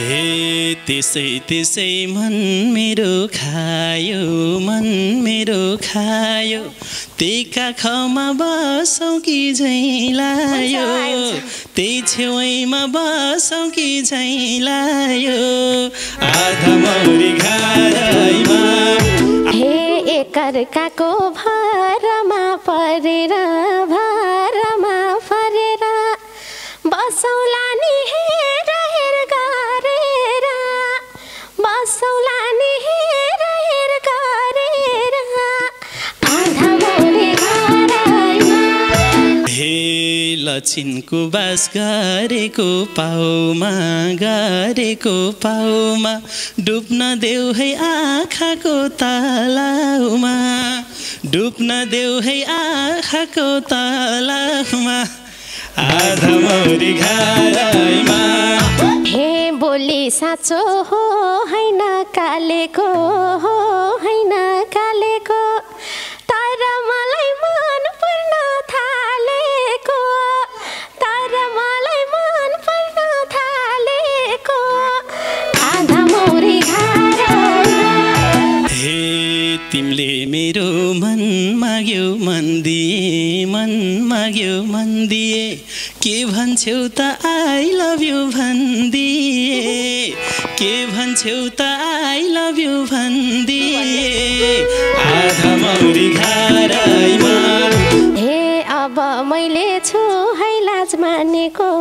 हे त्यसै त्यसै मन मेरो खायो मन मेरो खायो। त्यही काखमा बसौँ कि झैलायो त्यही छेउमा बसौँ कि झैलायो आधा मौरी घरैमा हे एकअर्काको भरमा परेर लक्षिनको बास गरेको पाउमा गरेको पाउमा डुब्न देऊ है आँखाको तलाउमा डुब्न देऊ है आँखाको तलाउमा हे बोली साँचो हो होइन कालेको हो। मन माग्यो मन दिए मन माग्यो मन दिए के भन्छौ त आई लभ यु भनिदिए के भन्छौ त आई लभ यु भनिदिए हे अब मैले छु है लाज मानेको।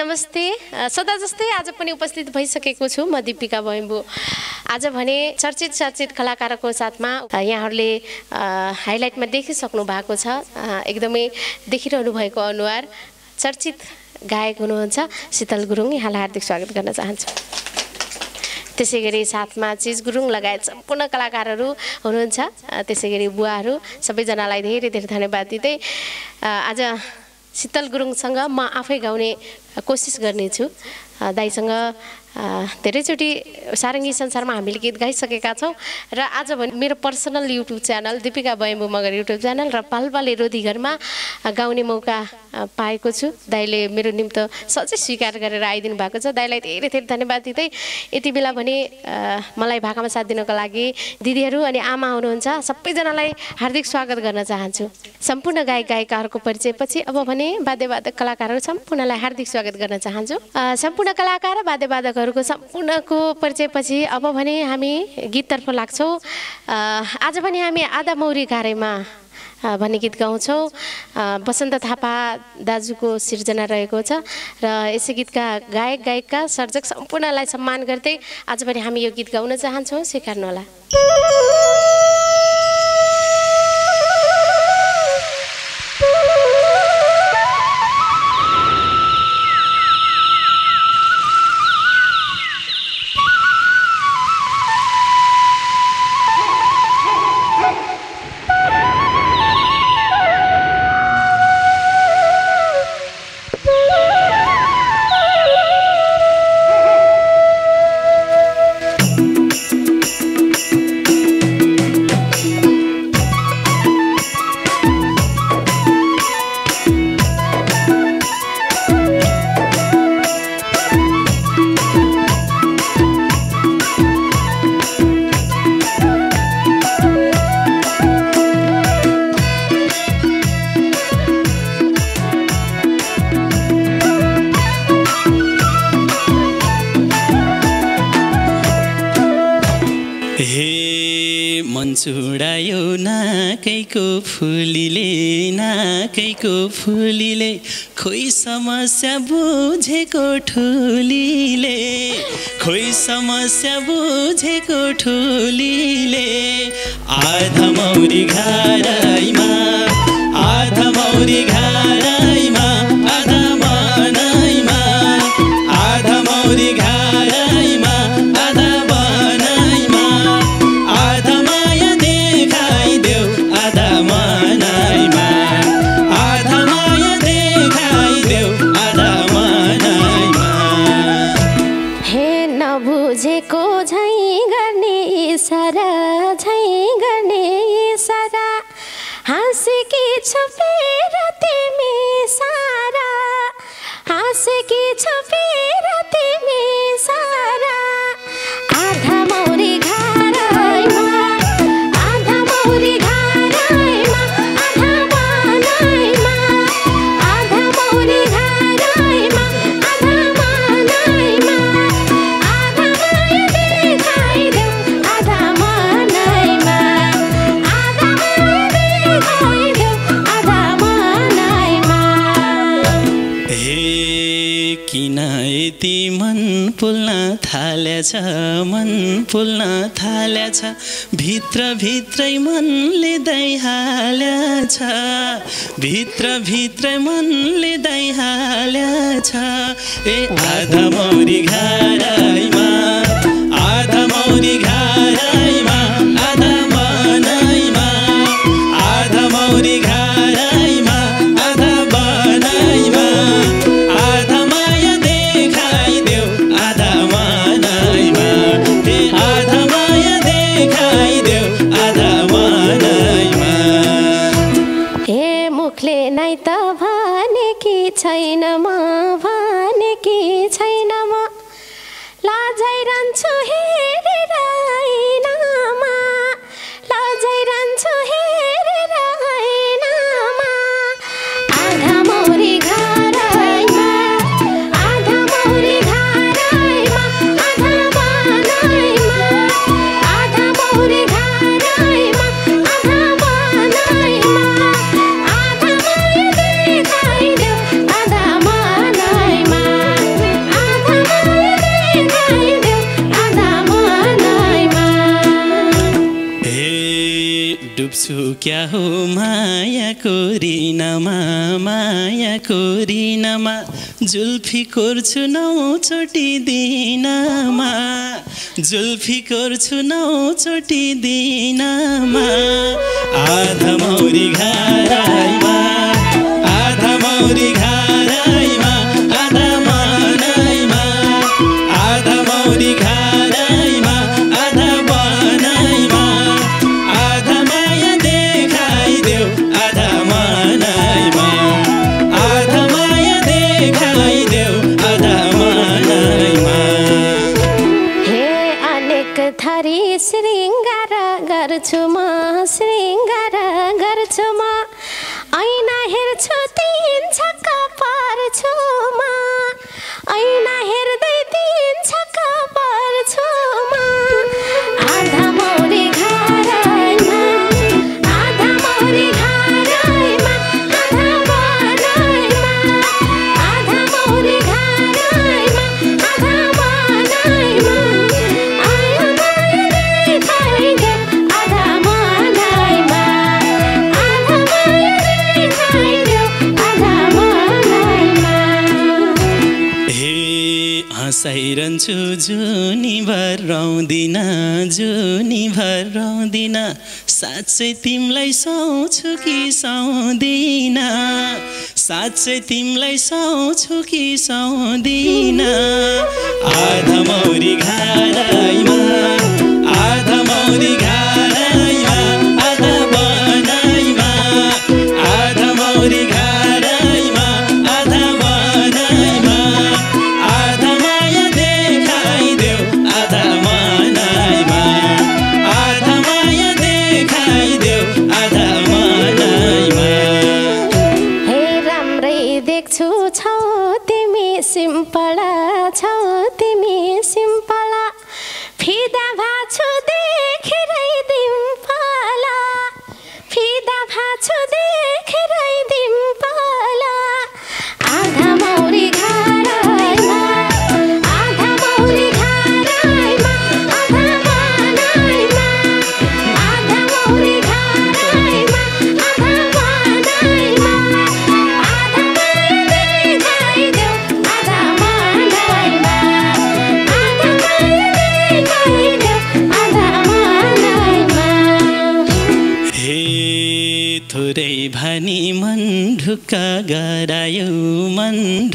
नमस्ते। सदा जस्तै आज पनि उपस्थित भइसकेको छु म दिपिका बयम्बु आज भने चर्चित चर्चित कलाकारको साथमा यहाँहरूले हाइलाइटमा देखिसक्नु भएको छ। एकदमै देखिरहनु भएको अनुहार चर्चित गायक हुनुहुन्छ शीतल गुरुङ। यहाँलाई हार्दिक स्वागत गर्न चाहन्छु। त्यसै गरी साथमा चिज गुरुङ लगायत सम्पूर्ण कलाकारहरू हुनुहुन्छ। त्यसै गरी बुवाहरू सबैजनालाई धेरै धेरै धन्यवाद दिँदै आज शीतल गुरुङसँग म आफै गाउने कोसिस गर्नेछु। दाईसँग धेरैचोटि सारङ्गी संसारमा हामीले गीत गाइसकेका छौँ र आज भने मेरो personal YouTube channel Deepika बयम्बु Magar YouTube channel र पालपाले रोधी घरमा अ, गाउने मौका पाएको छु। दाईले मेरो निम्त सधैँ स्वीकार गरेर आइदिनु भएको छ। दाईलाई धेरै धेरै धन्यवाद दिँदै यति बेला भने मलाई भाकामा साथ दिनको लागि दिदीहरू अनि आमा हुनुहुन्छ सबैजनालाई हार्दिक स्वागत गर्न चाहन्छु। सम्पूर्ण गायक गायिकाहरूको परिचयपछि अब भने वाद्यवादक कलाकारहरू सम्पूर्णलाई हार्दिक स्वागत गर्न चाहन्छु। सम्पूर्ण कलाकार र वाद्यवादकहरूको सम्पूर्णको परिचयपछि अब भने हामी गीततर्फ लाग्छौँ। आज पनि हामी आधा मौरी गारेमा अ, भन्ने गीत गाउँछौँ। अ, वसन्त थापा दाजुको सिर्जना रहेको छ र यसै गीतका गायक गायिका सर्जक सम्पूर्णलाई सम्मान गर्दै आज पनि हामी यो गीत गाउन चाहन्छौँ। स्वीकार्नुहोला नाकैको फुलीले नाकैको फुलीले खोइ समस्या बुझेको ठुलीले खोइ समस्या बुझेको ठुलीले आधा मौरी घरैमा आधा मौरी घरैमा छ मन फुल्न थालेछ भित्रभित्रै मनले दैहालेछ भित्रभित्रै मनले छ ए आधा मौरी घाडैमा आधा मौरी क्या हो माया कोरिनमा माया कोरिनमा जुल्फी कोर्छु नौचोटि दिनमा जुल्फी कोर्छु नौचोटि दिनमा आधा मौरी घारामा छु जुनी भराउँदिन जुनी भराउँदिन साँच्चै तिमीलाई साउँछु कि साउँदिन? साँच्चै तिमीलाई साउँछु कि साउँदिन? आधा मौरी घाराइमा आधा मौरी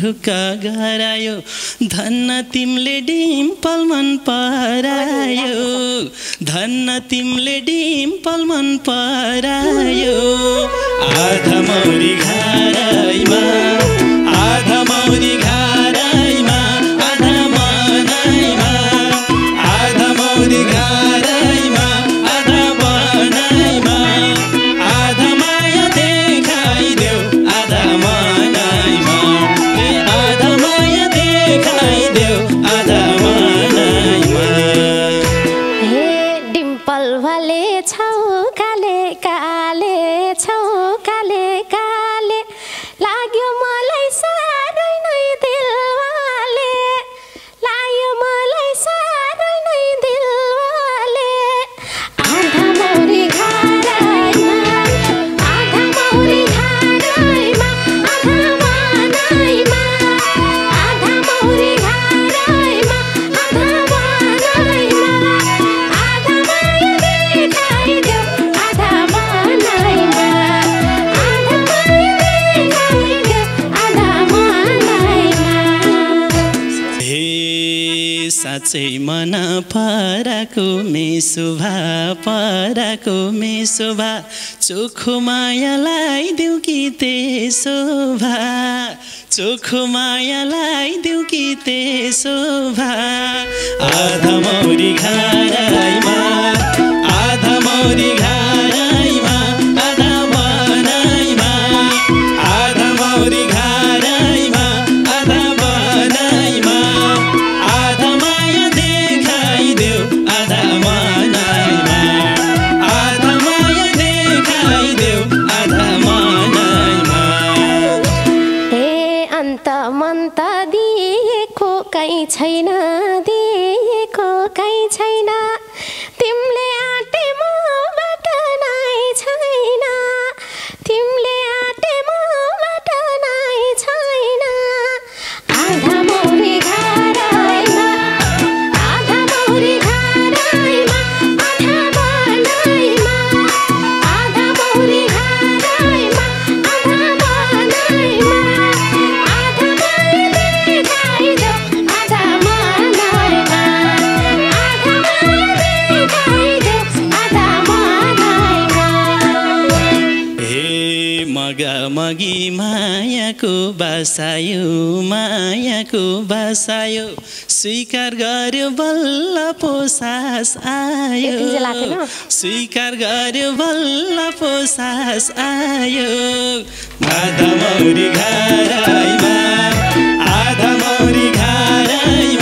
ढुक्क गरायो धन्न तिमीले डिम्पल मन परायो धन्न तिमीले डिम्पल मन परायो आधा मौरी घरैमा चाहिँ मन पराको मे शोभा पराको मे शोभा चोखो मायालाई देऊ कि ते शोभा? चोखो मायालाई देऊ कि ते शोभा? आधा मौरी घाराइमा स्वीकार गर्यो बल्ल पोसास आयो स्वीकार गर्यो बल्ल पोसास आयो आधा मौरी घर आधा मौरी घराइमा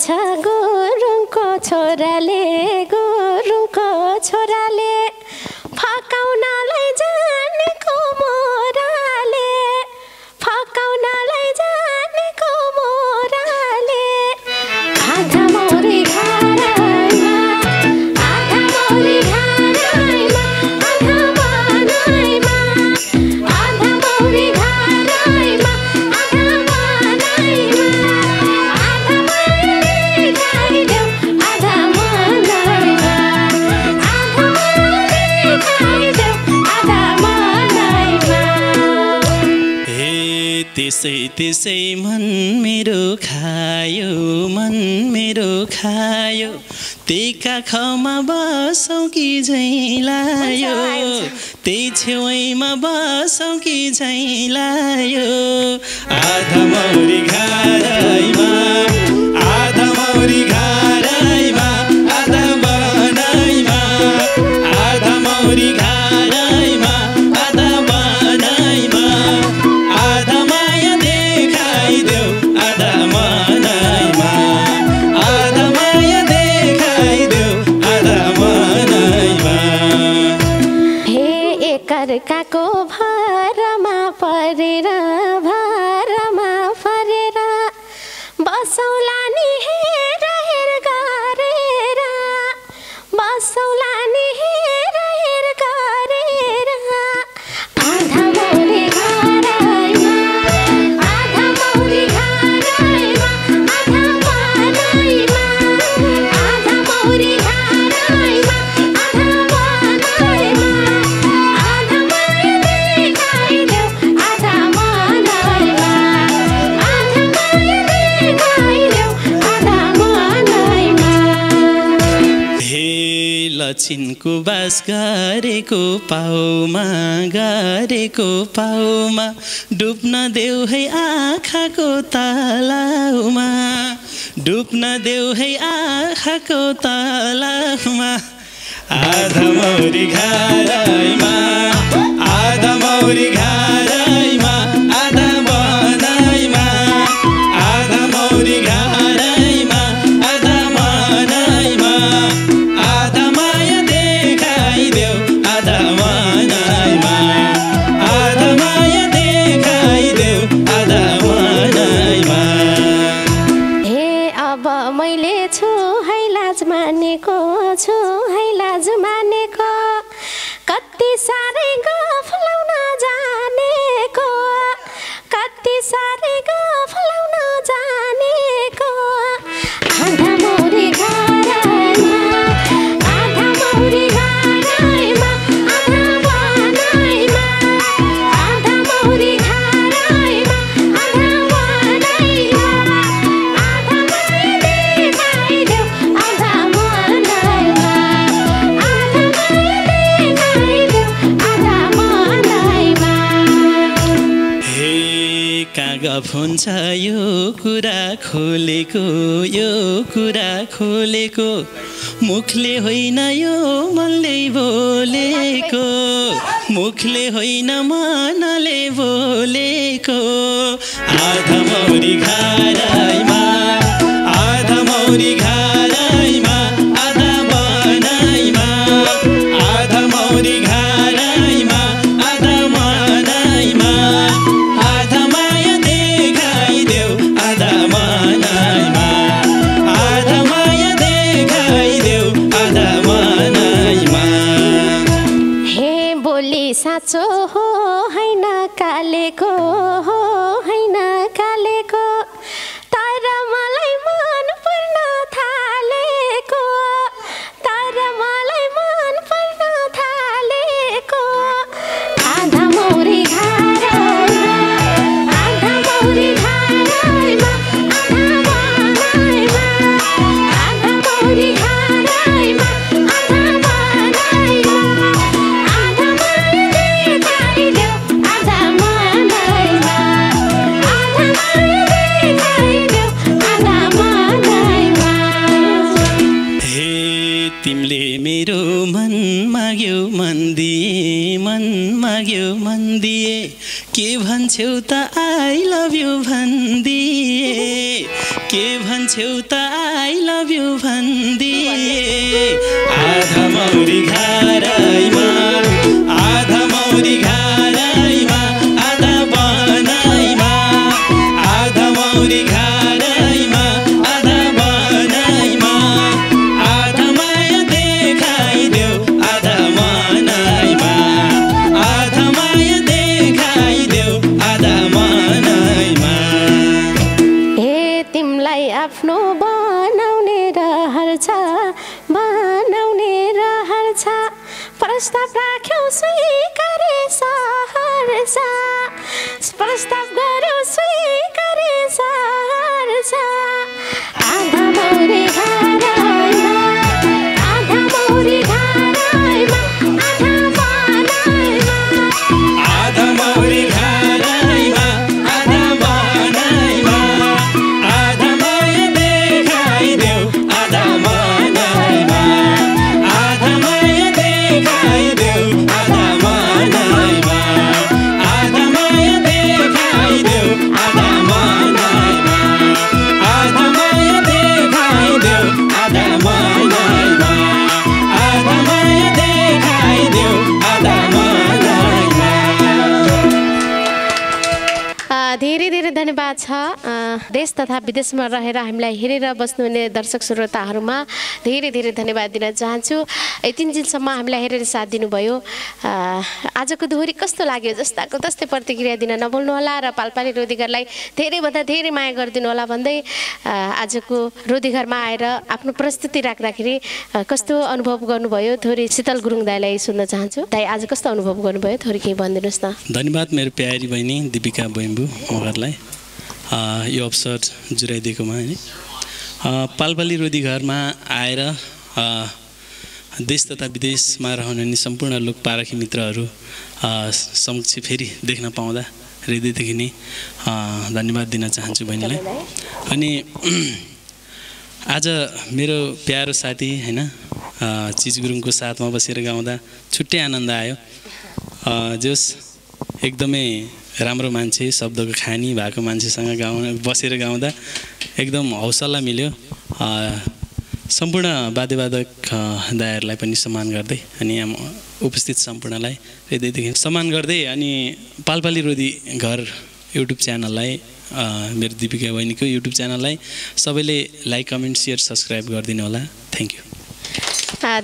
touch. त्यसै मन मेरो खायो मन मेरो खायो। त्यही काखमा बसौँ कि झैलायो त्यही छेउमा बसौँ कि झैलायो आधा मौरी घारमा आधा मौरी घा सो नि बास गरेको पाउमा गरेको पाउमा डुब्न देऊ है आँखाको तलाउमा डुब्न देऊ है आँखाको तलाउमा आधा मौरी घारैमा आधा मौरी घारैमा कति साह्रै कुरा खोलेको यो कुरा खोलेको। मुखले होइन यो मनले बोलेको। मुखले होइन मनले बोलेको। आधा मौरी घारैमा आधा मौरी घारैमा आई लभ यु भनिदिए आधा मौरी घारैमा आधा मौरी घारैमा धन्यवाद छ। देश तथा विदेशमा रहेर हामीलाई हेरेर बस्नुहुने दर्शक श्रोताहरूमा धेरै धेरै धन्यवाद दिन चाहन्छु। यति दिनसम्म हामीलाई हेरेर साथ दिनुभयो। आजको दोहोरी कस्तो लाग्यो जस्ताको तस्तै प्रतिक्रिया दिन नभुल्नुहोला र पालपाली रोधीघरलाई धेरैभन्दा धेरै माया गरिदिनु होला भन्दै आजको रोधीघरमा आएर आफ्नो प्रस्तुति राख्दाखेरि कस्तो अनुभव गर्नुभयो? थोरै शीतल गुरुङ दाईलाई सुन्न चाहन्छु। दाई आज कस्तो अनुभव गर्नुभयो? थोरै केही भनिदिनुहोस् न। धन्यवाद मेरो प्यारी बहिनी दिपिका बइम्बु मगरलाई अ, यो अवसर जुराइदिएकोमा होइन पालपाली रोधी घरमा आएर देश तथा विदेशमा रहनुहुने सम्पूर्ण लोक पारखी मित्रहरू समक्ष फेरि देख्न पाउँदा हृदयदेखि नै धन्यवाद दिन चाहन्छु बहिनीलाई। अनि आज मेरो प्यारो साथी होइन चिज गुरुङको साथमा बसेर गाउँदा छुट्टै आनन्द आयो। जोस् एकदमै राम्रो मान्छे शब्दको खानी भएको मान्छेसँग गाउँ बसेर गाउँदा एकदम हौसला मिल्यो। सम्पूर्ण वाद्यवादक दायाहरूलाई पनि सम्मान गर्दै अनि उपस्थित सम्पूर्णलाई हृदयदेखि सम्मान गर्दै अनि पालपाली रोदी घर युट्युब च्यानललाई मेरो दिपिका बहिनीको युट्युब च्यानललाई सबैले लाइक कमेन्ट सेयर सब्सक्राइब गरिदिनु होला। थ्याङ्क यू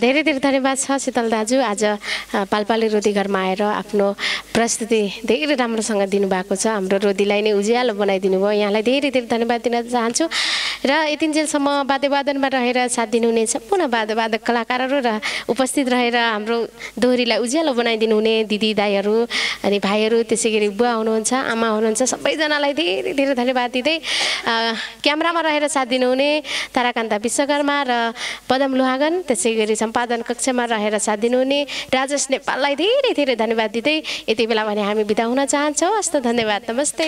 धेरै धेरै धन्यवाद छ शीतल दाजु। आज पालपाली रोदी घरमा आएर आफ्नो प्रस्तुति धेरै राम्रोसँग दिनुभएको छ। हाम्रो रोदीलाई नै उज्यालो बनाइदिनु भयो यहाँलाई धेरै धेरै धन्यवाद दिन चाहन्छु। र यतिन्जेलसम्म वाद्यवादनमा रहेर साथ दिनुहुने सम्पूर्ण वाद्यवादक कलाकारहरू र उपस्थित रहेर हाम्रो दोहोरीलाई उज्यालो बनाइदिनु हुने दिदी दाईहरू अनि भाइहरू त्यसै गरी बुवा हुनुहुन्छ आमा हुनुहुन्छ सबैजनालाई धेरै धेरै धन्यवाद दिँदै क्यामरामा रहेर साथ दिनुहुने ताराकान्ता विश्वकर्मा र पदम लुहागन त्यसै गरी सम्पादन कक्षमा रहेर साथ दिनुहुने राजेश नेपाललाई धेरै धेरै धन्यवाद दिँदै यति बेला भने हामी बिदा हुन चाहन्छौँ। हस्त धन्यवाद नमस्ते।